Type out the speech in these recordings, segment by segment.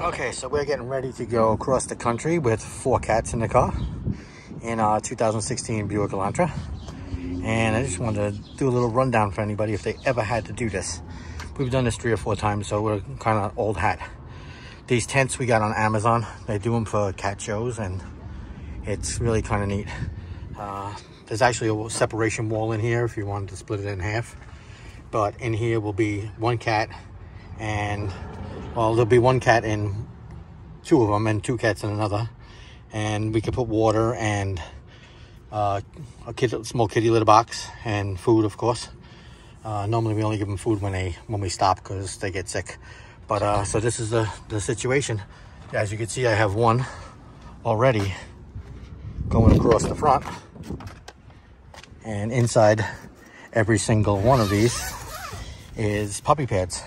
Okay, so we're getting ready to go across the country with four cats in the car in our 2016 Buick Electra. And I just wanted to do a little rundown for anybody if they ever had to do this. We've done this three or four times, so we're kind of old hat. These tents we got on Amazon. They do them for cat shows, and it's really kind of neat. Uh, there's actually a separation wall in here if you wanted to split it in half. But in here will be one cat and well, there'll be one cat in two of them and two cats in another. And we could put water and uh, a kid, small kitty litter box and food, of course. Uh, normally we only give them food when they when we stop because they get sick. But uh, so this is the, the situation. As you can see, I have one already going across the front. And inside every single one of these is puppy pads.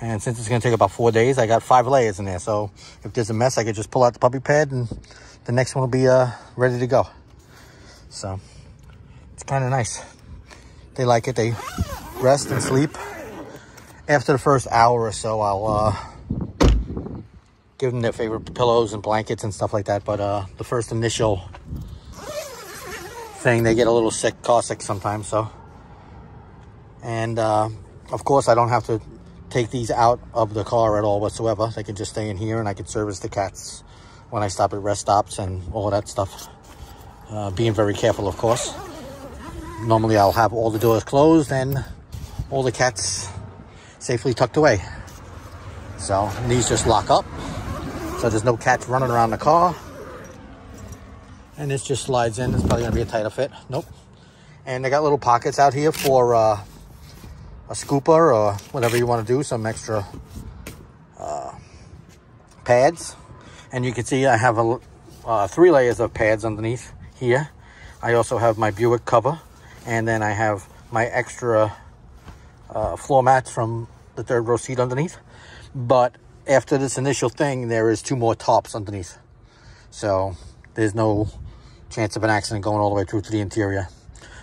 And since it's gonna take about four days, I got five layers in there. So if there's a mess, I could just pull out the puppy pad and the next one will be uh, ready to go. So it's kind of nice. They like it, they rest and sleep. After the first hour or so, I'll uh, give them their favorite pillows and blankets and stuff like that. But uh, the first initial thing, they get a little sick, car sick sometimes. So, and uh, of course, I don't have to take these out of the car at all whatsoever. They can just stay in here and I can service the cats when I stop at rest stops and all that stuff. Uh, being very careful, of course. Normally I'll have all the doors closed and all the cats safely tucked away. So these just lock up. So there's no cats running around the car. And this just slides in. It's probably gonna be a tighter fit. Nope. And they got little pockets out here for uh, a scooper or whatever you want to do, some extra uh, pads. And you can see I have a, uh, three layers of pads underneath here. I also have my Buick cover and then I have my extra uh, floor mats from the third row seat underneath. But after this initial thing, there is two more tops underneath. So there's no chance of an accident going all the way through to the interior.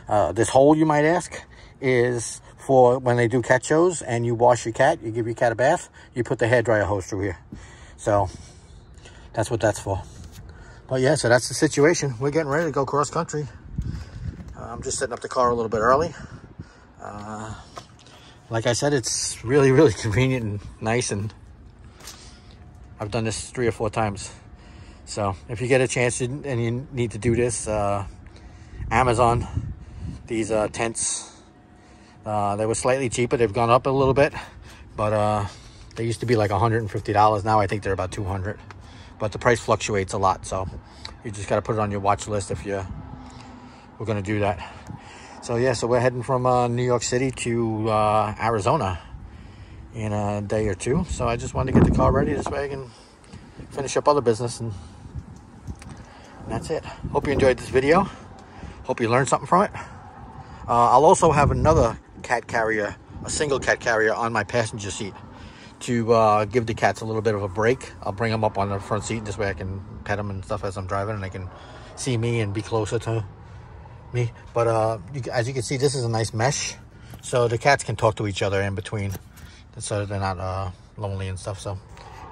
Uh, this hole, you might ask, is for when they do cat shows and you wash your cat, you give your cat a bath, you put the hair dryer hose through here. So that's what that's for. But yeah, so that's the situation. We're getting ready to go cross country. Uh, I'm just setting up the car a little bit early. Uh, like I said, it's really, really convenient and nice. And I've done this three or four times. So if you get a chance and you need to do this, uh, Amazon, these uh, tents, uh, they were slightly cheaper. They've gone up a little bit, but uh, they used to be like $150. Now I think they're about 200 but the price fluctuates a lot. So you just got to put it on your watch list if you we're going to do that. So yeah, so we're heading from uh, New York City to uh, Arizona in a day or two. So I just wanted to get the car ready this way can finish up other business and that's it. Hope you enjoyed this video. Hope you learned something from it. Uh, I'll also have another cat carrier, a single cat carrier on my passenger seat to uh, give the cats a little bit of a break. I'll bring them up on the front seat. This way I can pet them and stuff as I'm driving and they can see me and be closer to me. But uh, you, as you can see, this is a nice mesh. So the cats can talk to each other in between so they're not uh, lonely and stuff. So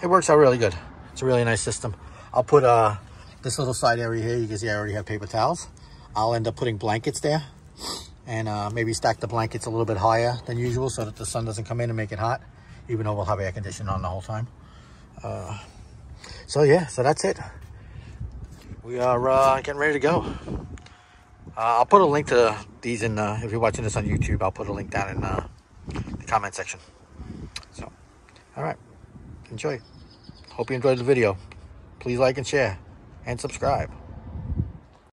it works out really good. It's a really nice system. I'll put uh, this little side area here. You can see I already have paper towels. I'll end up putting blankets there and uh, maybe stack the blankets a little bit higher than usual so that the sun doesn't come in and make it hot, even though we'll have air conditioning on the whole time. Uh, so yeah, so that's it. We are uh, getting ready to go. Uh, I'll put a link to these in, if you're watching this on YouTube, I'll put a link down in uh, the comment section. So, all right, enjoy. Hope you enjoyed the video. Please like and share and subscribe.